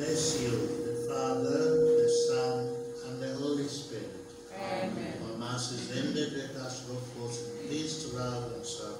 bless you, the Father, the Son, and the Holy Spirit. Amen. Our Mass is ended. Let us go forth in peace to love and serve